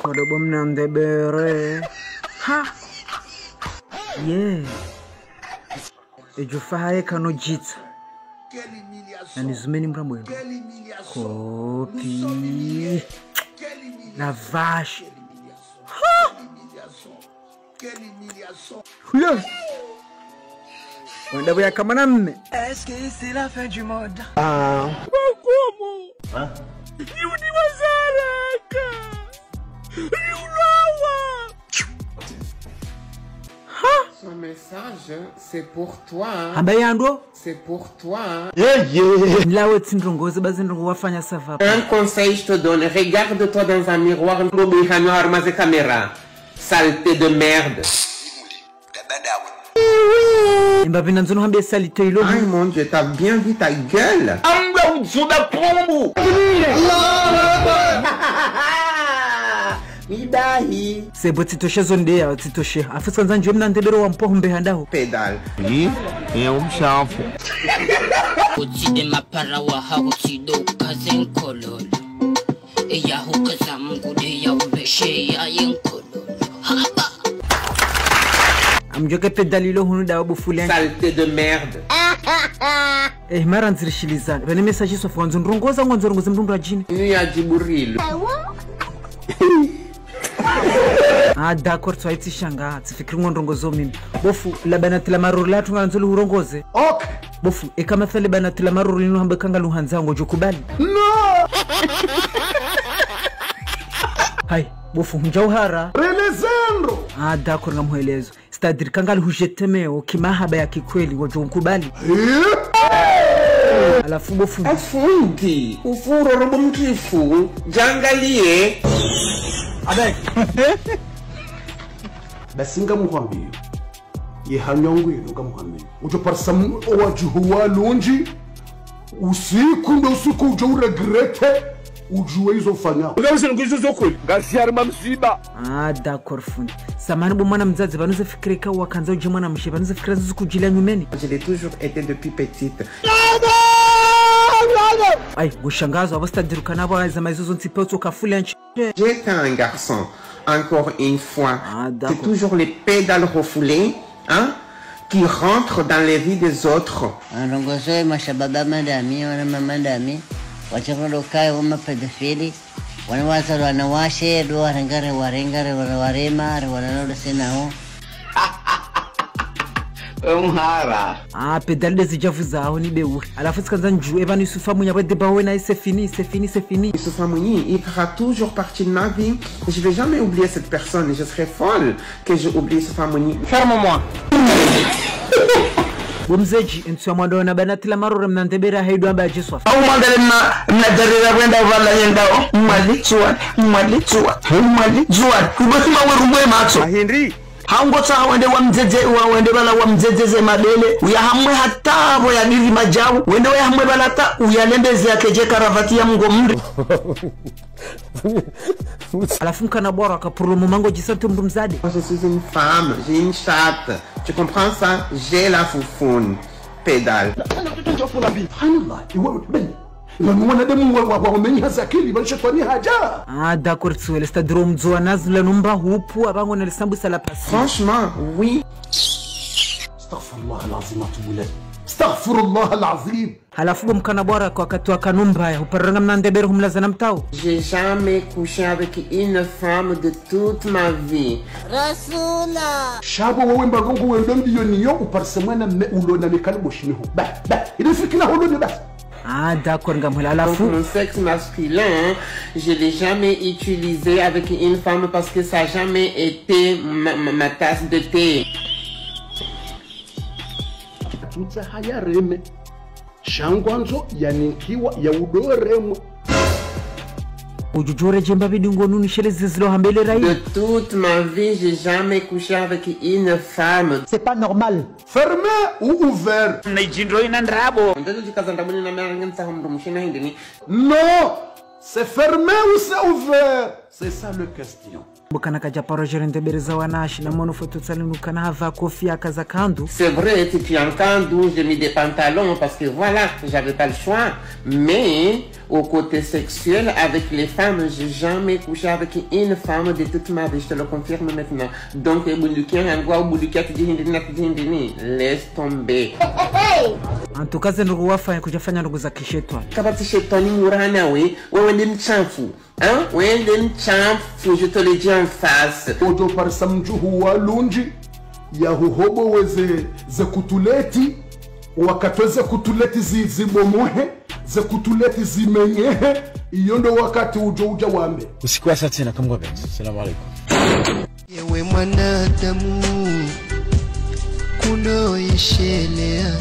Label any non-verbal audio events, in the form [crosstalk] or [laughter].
Quando Kodobom nan debere. Ha! Yeah! Ejufaye kano jita. Na nizumeni mrambo yenu. Kopi. Lavache. Ha! Yes! Mme Est-ce que c'est la fin du monde? Son message, c'est pour toi. hein. hamba yandwo C'est pour toi. hein. lawe tsindongozi bazindongo wafanya savapa Un conseil, je te donne. Regarde-toi dans un miroir. Mbobihano harmaze caméra. Saleté de merde. Mbappé n'a pas de salité. Aïe mon dieu, t'as bien vu ta gueule. Ambaouzouda Pombo. [laughs] idahi sebo titoshe zondeya titoshe afiskanza nje mnandelero wampohombeha ndaho. Pedal yi ya umshafu utside mapara waha utside ukaze nkololo. Eyahukaza mngude yaubeshe yayenko mjoke peda lilo hunudawo bufule salte de merde. [laughs] Eh maranzirishiliza vene mesaji sofa wanzo ndirongoza ngo nzorongoze mrundu ajini ni yajiburilo [laughs] ah d'accord twaitsishanga tsifikiringo ndongozo mimi. Bofu labanatila maruri latunga nzoli hurongoze. Ok. Bofu ekamathale banatila maruri lino hamba kanga luhanzango jokubali. No! [laughs] Hai bofu njauhara. Relezandro ah d'accord ngamwelezo Stadir Kangal hujetemeo kimahaba ya kikweli wajonkubali eh! alafu bofu afundi ufuro robo mtifu jangalie. Abek. [laughs] Basinga muhambiyo yehanyangwilo kamuhambiyo ucoparisa owajuhu walunji usiku ndo usiku ujo uregrete ah d'accord fundi samani wakanza mwana mshe vanozofikira nyumeni Je l'ai toujours été depuis petite. ai izozo J'étais un garçon. Encore une fois. Ah. C'est toujours les pédales refoulées, hein, qui rentrent dans les vies des autres. Wachakondokae wama pedofili wana wasar wana washe do warengare warengare wana warema wananodo senaho [laughs] ah pedalide zijavu zaho ni beuri alafu tsikanza njue vano isufa munya vedebawe naye c'est fini c'est fini c'est fini Ce Samouni, il fera toujours partie de ma vie. Je vais jamais oublier cette personne. Je serais folle que j'oublie ce Samouni. Ferme-moi. bomzeji [laughs] bwemzeji ntiwamwanda na banatila marore mnantebera haidu amba jiswa. Au mwangale mna mnajarira kwenda vala yendao oh, mwali juwani mwali juwani mwali juwani kubasuma werumwe matso ahindri hangosa wende wamjeje wawende bala wamjejeze madele uyahamwe hata yadiri majau. Wende wayahamwe bala hata uyalembeze akeje karavati ya mgo [laughs] alafu mkana bora akapurumu mango jisote mndu mzade. Je suis une femme j'ai une chatte. Tu comprends ça? J'ai la foufoune. Pédale. lanona demu wahomenya zakili banshitwaniha ja ah d'accord tu elle sta drum zoanaz lanumba hupu abango na lisambisa la passe franchement oui استغفر الله العظيم اتوب استغفر الله العظيم halafu mkana bora kwa wakati wa kanumba huparanga mnandebere humlaza na mtao j'ai jamais couché avec une femme de toute ma vie rasula shabo wewe mbagongo wewe ndio niyo uparsemana ulona mekalo boshiniho ba ba ile fikina hulone basi ah d'accord ngamwela Donc, alafu mon sexe masculin, je l'ai jamais utilisé avec une femme parce que ça n'a jamais été ma, ma- ma tasse de thé. tutsa haya reme. Shangwanzo yaninkiwa ya De toute ma vie, j'ai jamais couché avec une femme. ou ouvert? Mara ngenza hamdu mshina hindi ni. Non! C'est fermé ou c'est ouvert? C'est ça le question. C'est vrai, tu tu entends d'où j'ai mis des pantalons parce que voilà, j'avais pas le choix. Mais au côté sexuel, avec les femmes, j'ai jamais couché avec une femme de toute ma vie, je te le confirme maintenant. Donc, tujihindini, laisse tomber. ndugu wafanya kujafanya ndugu za wewe mchafu hein? wewe ndi mchafu je te le dis en face ze, kutuleti wakatweze kutuleti zi- ze kutuleti zimenyehe iyo ndo wakati ujo uja wambe. Usikwasa tena kamwe benzi salamu alaikum. Yewe mwanadamu kunoyeshelea